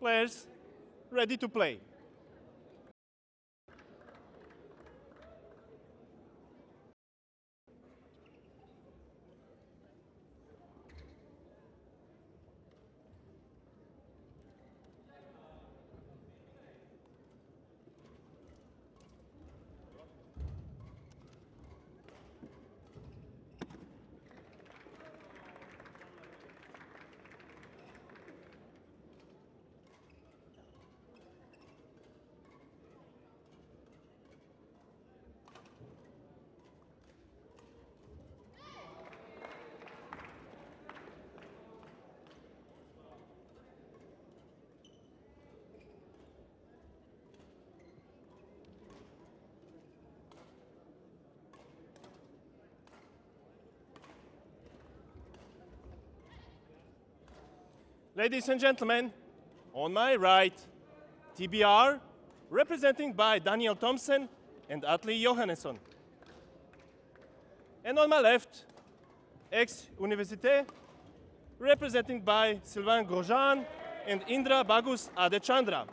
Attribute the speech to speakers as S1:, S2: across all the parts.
S1: Players, ready to play. Ladies and gentlemen, on my right, TBR, representing by Daniel Thomsen and Atli Johannesson. And on my left, Aix-Université, representing by Sylvain Grosjean and Indra Bagus Ade Chandra.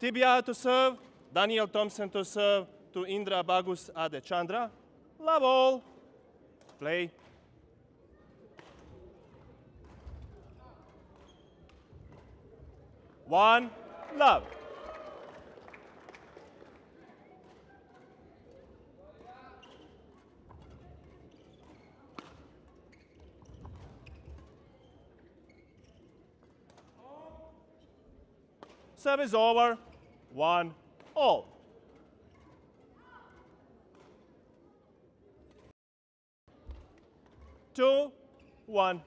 S1: TBR to serve, Daniel Thomsen to serve to Indra Bagus Ade Chandra. Love all. Play. One, love. Service over. One, all. Two, one.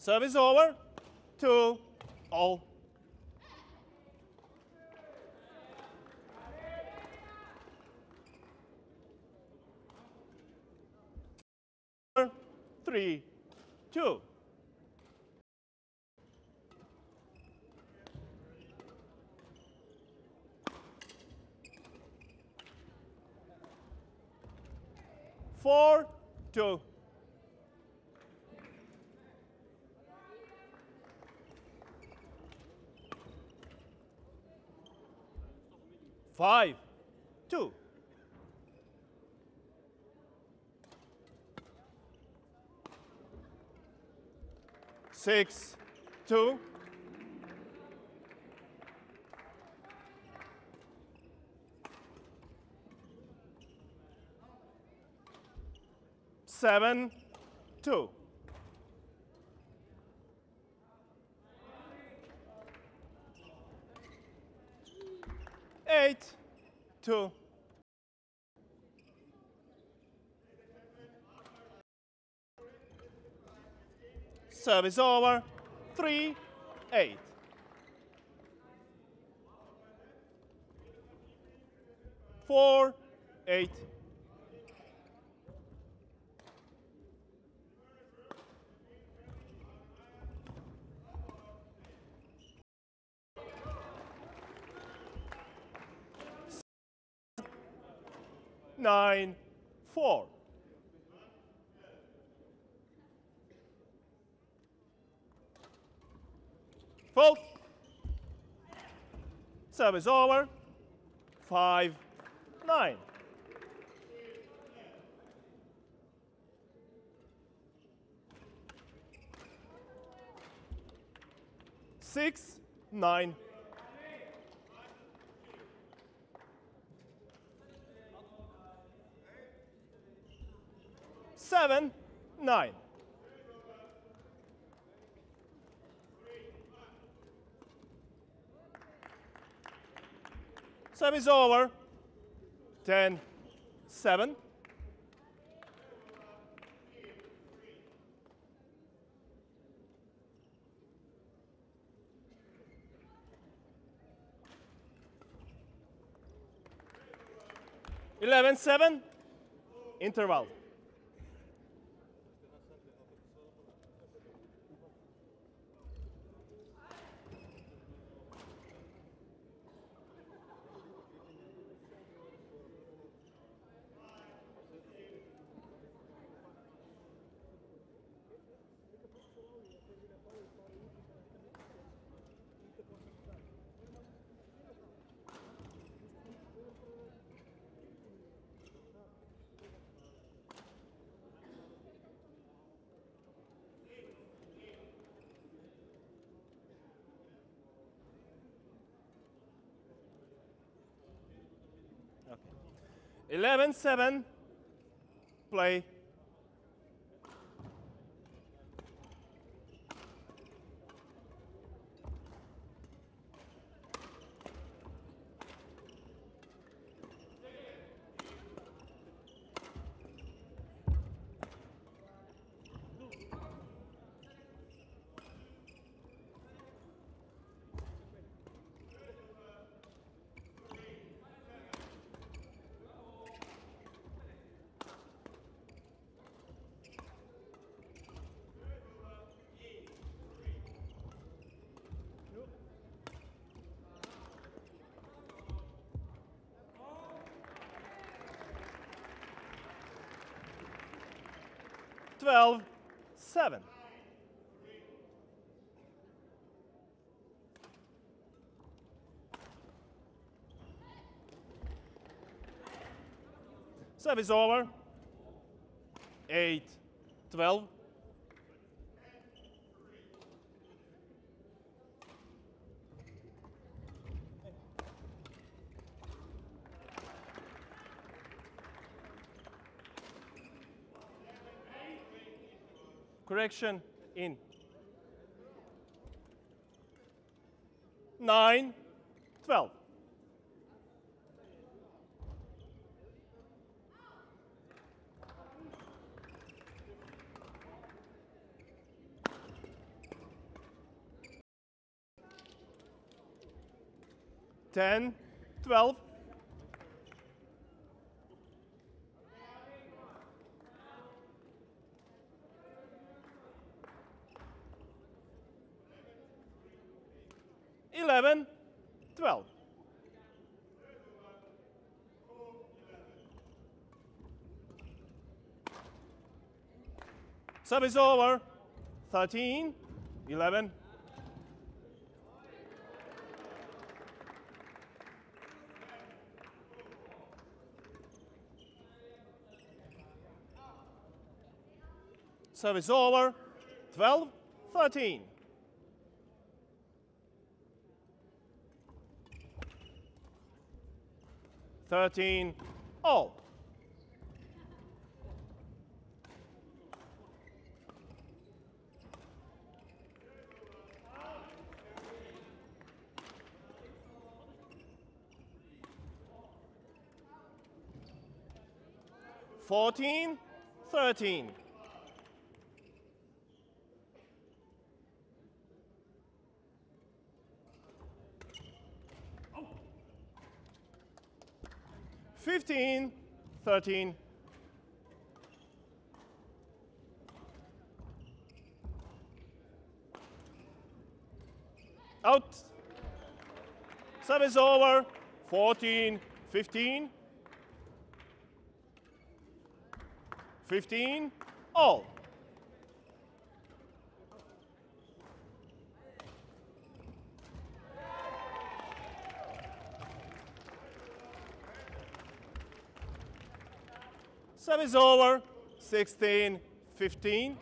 S1: Service over. Two, all. Three, two. Four, two. Five, two. Six, two. Seven, two. Eight, two. Service over. Three, eight. Four, eight. Nine, four. Fault. Service over. Five, nine. Six, nine. Seven, nine. Service over. 10, 7. Eleven seven interval. 11 7. Play. Twelve seven. Service over. Eight, 12. Correction in. Nine, 12. Ten, twelve. Eleven, twelve. Sub is over. 13, 11. Service over. 12, 13. Thirteen, all. Fourteen, thirteen. Fifteen, thirteen. Out. Service over. 14, 15. 15, all. Service over, 16, 15.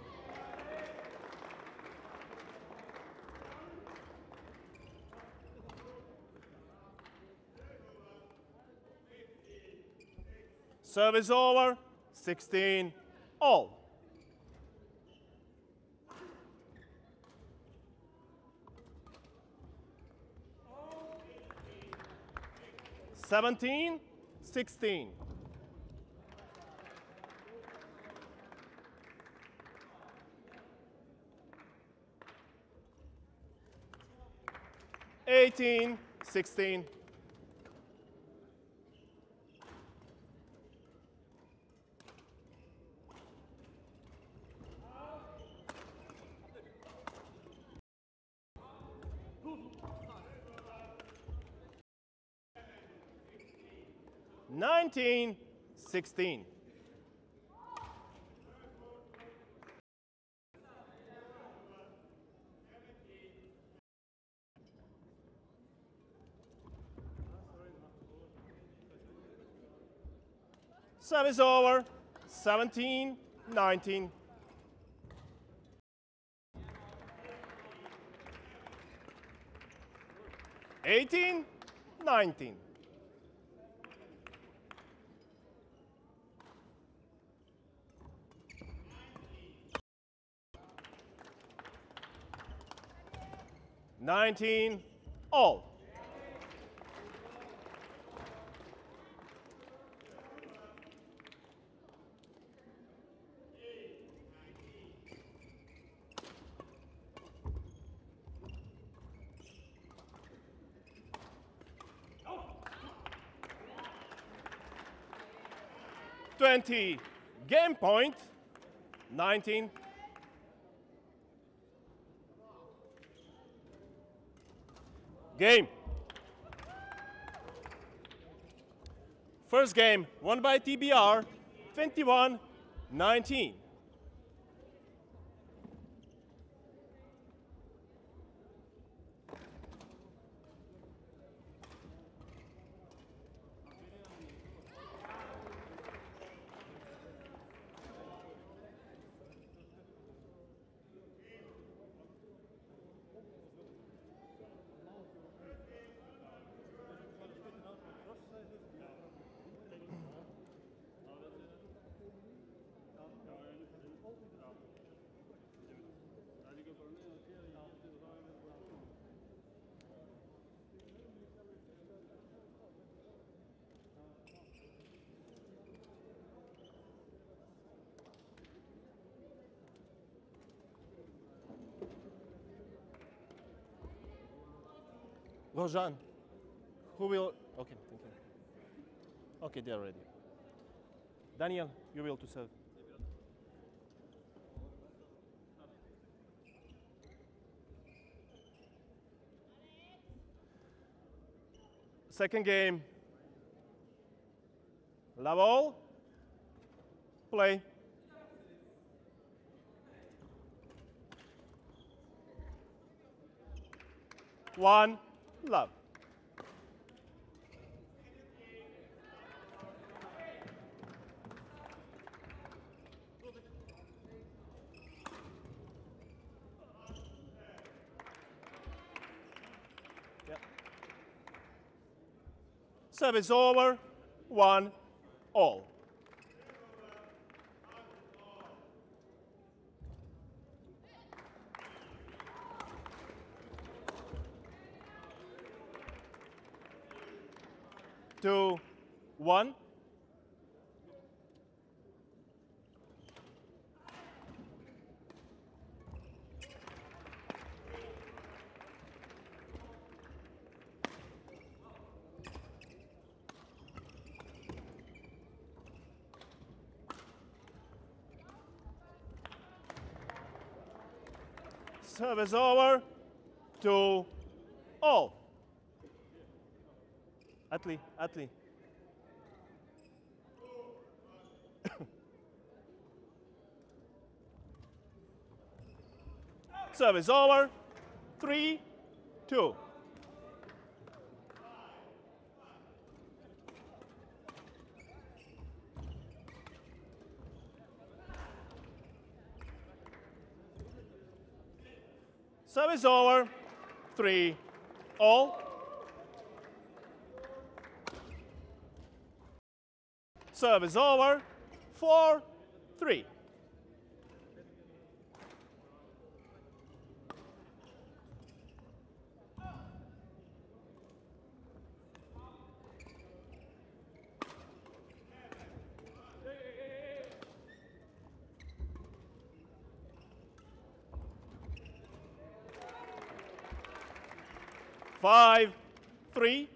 S1: Service over, 16, all. Seventeen, sixteen. Eighteen, sixteen. Nineteen, sixteen. Service over. 17, 19. Eighteen, nineteen. Nineteen, all. Twenty, game point. Nineteen. Game. First game won by TBR, 21 Rojan, who will? Okay, thank you. Okay, they're ready. Daniel, you will to serve. Second game. La ball. Play. One, love. Service over, one, all. Two, one. Service over. Two, all. Atli, Atli. Service over. Three, two. Service over. Three, all. Service over. Four, three. Five, three.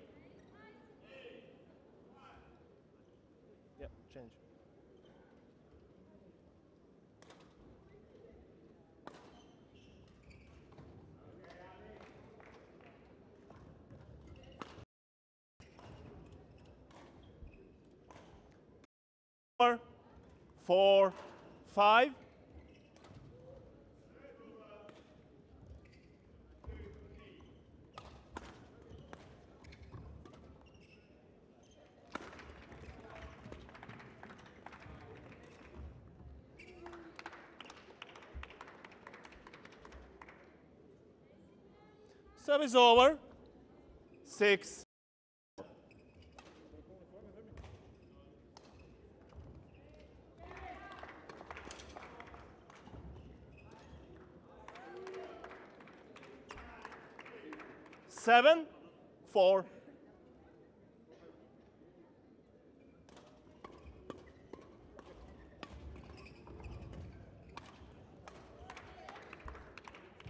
S1: Yep, change. Four, four, five. Service over. Six. Seven, four.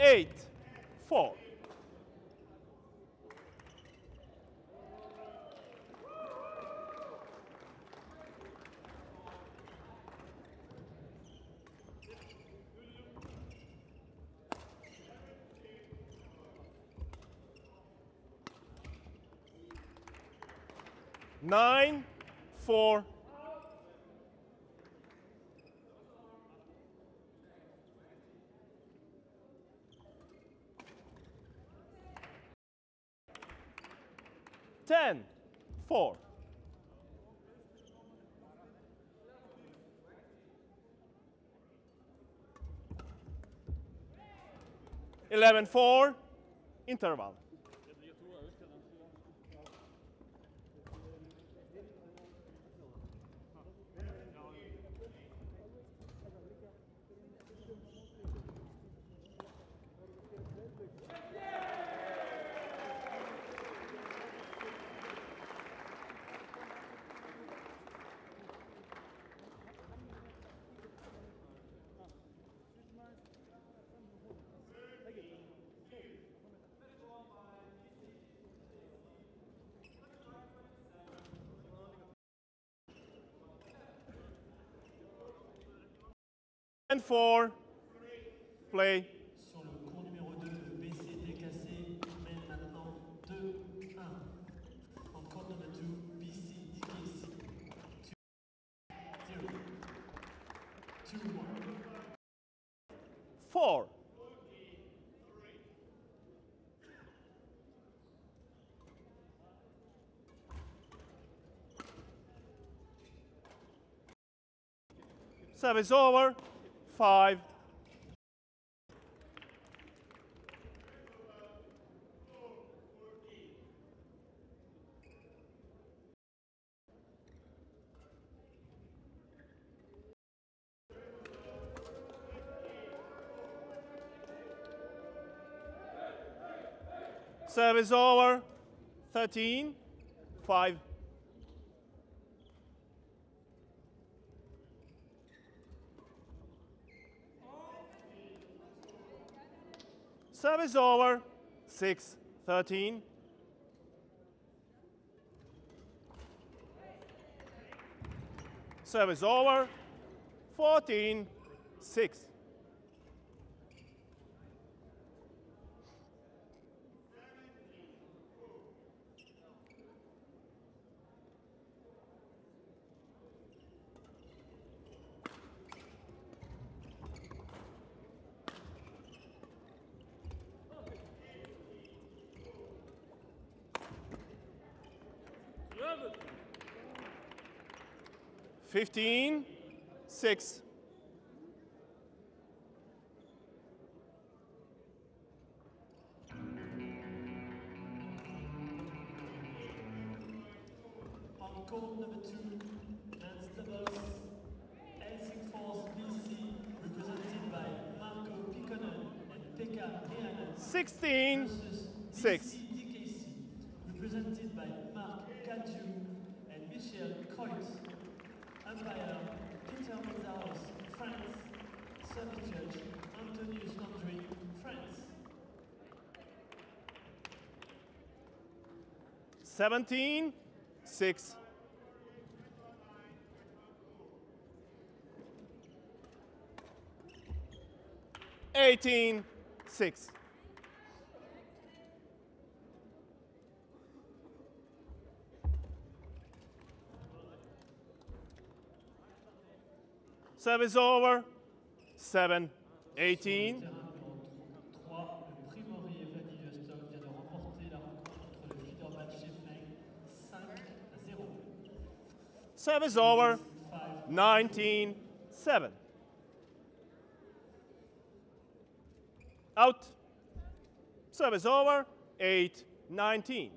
S1: Eight, four. Nine, four. Ten, four. Eleven, four. Interval. Four. Play.
S2: Sur le cours numéro 2, BC décassé mène maintenant 2-1. On court number 2, BC DKC 2-0. 2-1.
S1: Four. Service over. Five. Service over. 13. 5. Service over. 6. 13. Service over. 14. 6. 15, 6. 17, 6. Eighteen, six. Service over. Seven, eighteen. Service over. 19, 7. Out. Service over. 8, 19.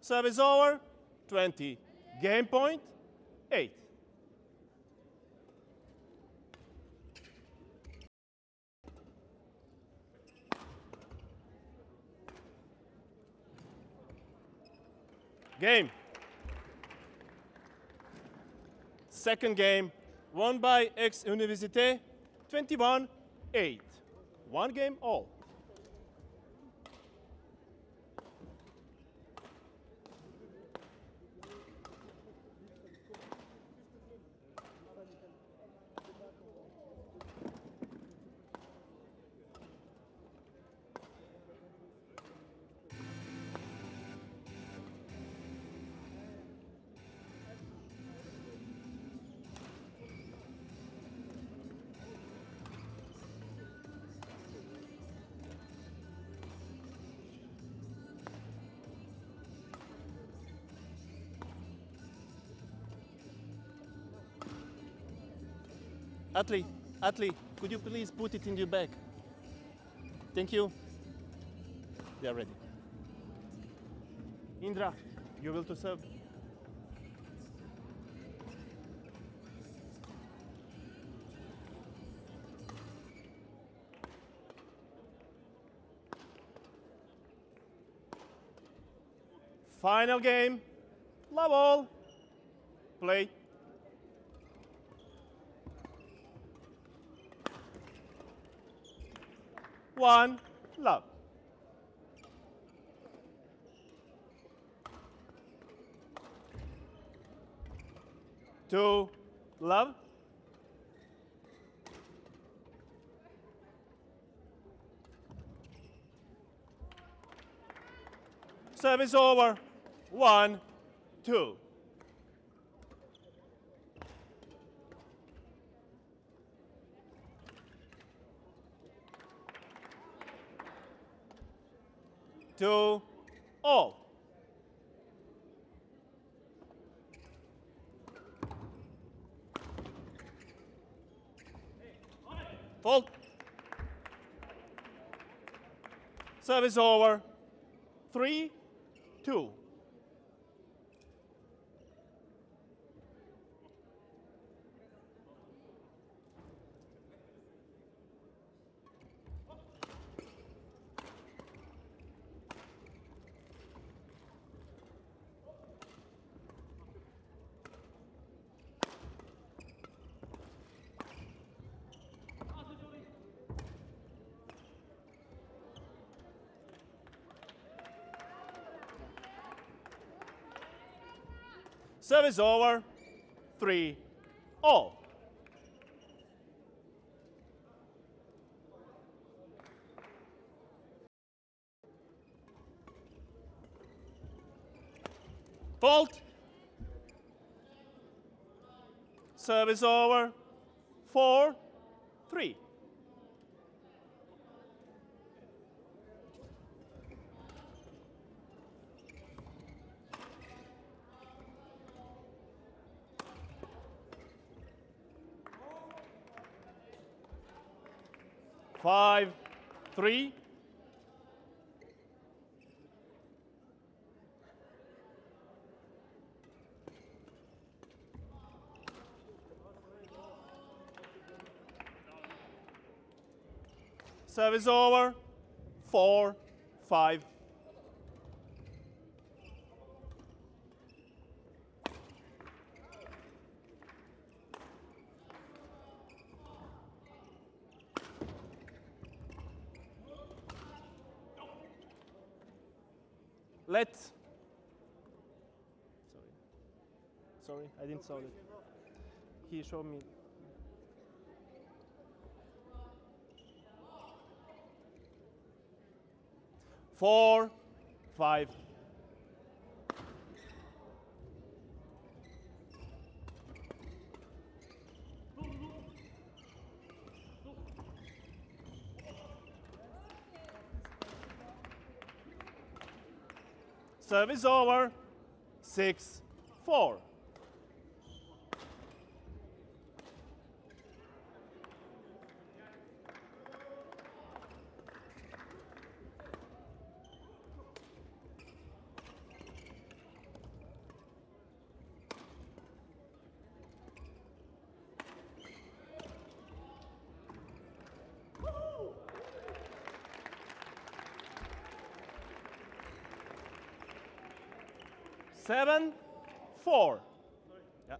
S1: Service over. 20. Game point. 8. Game. Second game, won by Aix Université 21 8. One game all. Atli, Atli, could you please put it in your bag? Thank you. They are ready. Indra, you will to serve. Final game. Love all. Play. One. Love. Two. Love. Service over. One, two. Two, all. Fault. Service over. Three, two. Service over. Three, all. Fault. Service over. Four, three. Five, three. Service over. Four, five. Let. Sorry. Sorry, I didn't saw it. He showed me. Four, five. Service over. Six, four. Seven, four. Yeah.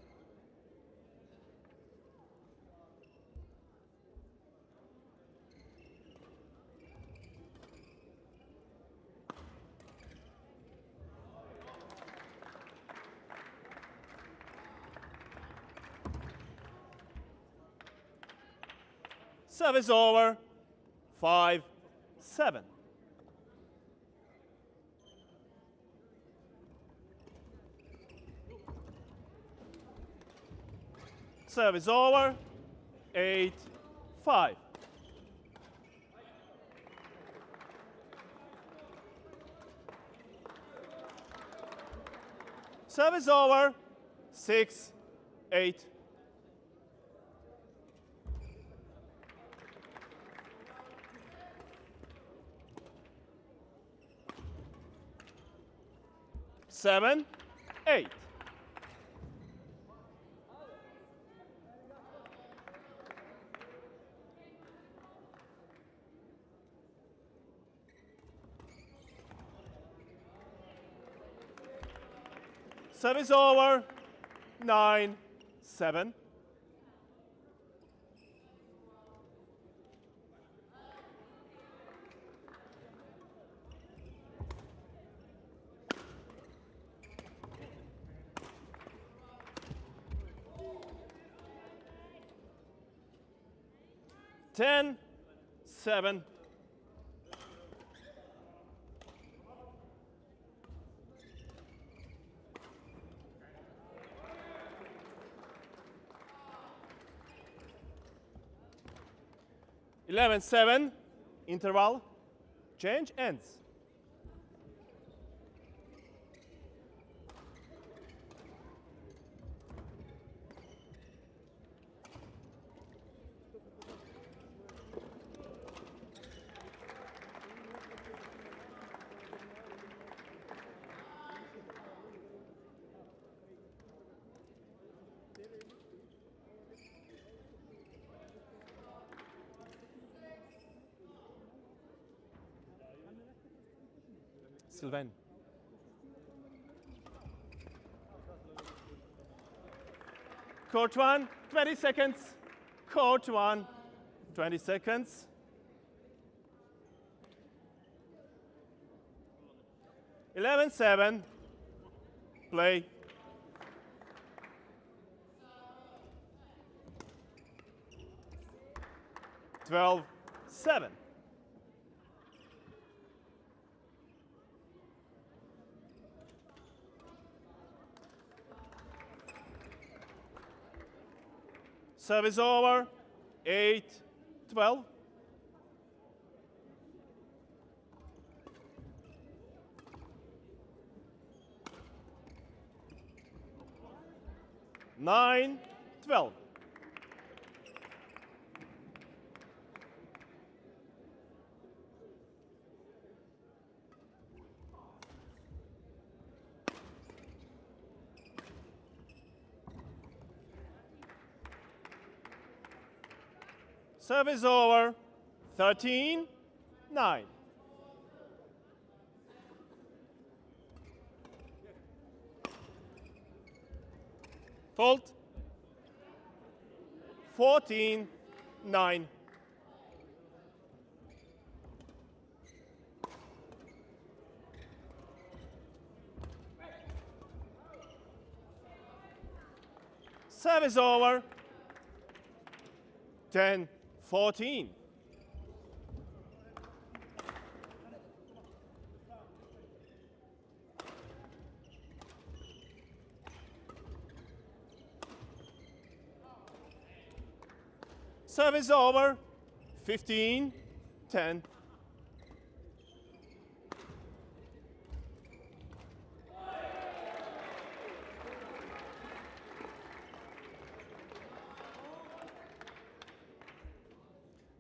S1: Service over. Five, seven. Service over. Eight, five. Service over. Six, eight. Seven, eight. Service over. Nine, seven. Ten, seven. Eleven, seven. Interval. Change ends. Sylvain. Court one, 20 seconds. Court one, 20 seconds. Eleven seven. Play. Twelve seven. Service over. Eight, 12. Nine, 12. Service over. 13 9. Fault. 14 9. Service over. 10 14. Service over. 15 10.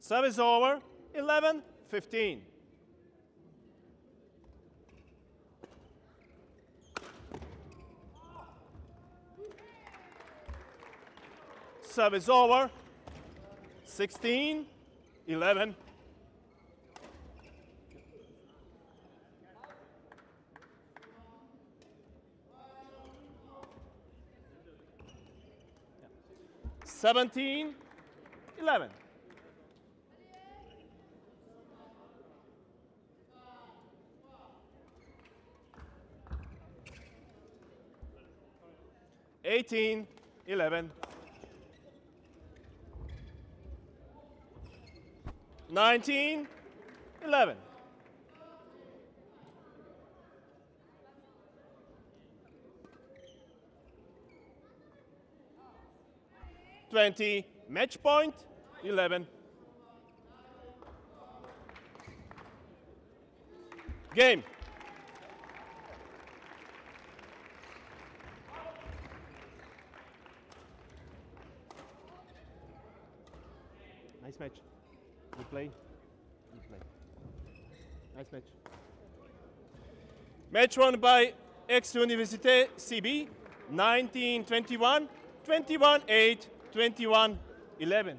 S1: Service over. 11 15. Service over. 16 11. Seventeen, eleven. Eighteen, eleven. Nineteen, eleven. Twenty, match point, eleven. Game. Nice match. Good play. Good play. Nice match. Match won by Aix-Université CB 19 21, 21 8, 21 11.